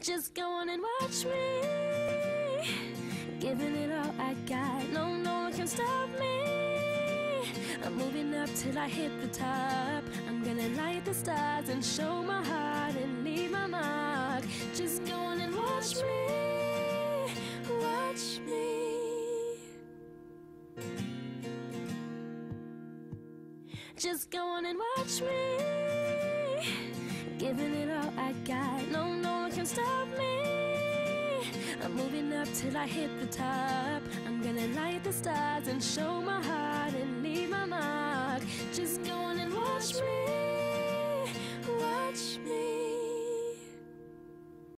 Just go on and watch me. Giving it all I got. No, no one can stop me. I'm moving up till I hit the top. I'm gonna light the stars and show my heart and leave my mark. Just go on and watch me. Watch me. Just go on and watch me. No, no one can stop me. I'm moving up till I hit the top. I'm gonna light the stars and show my heart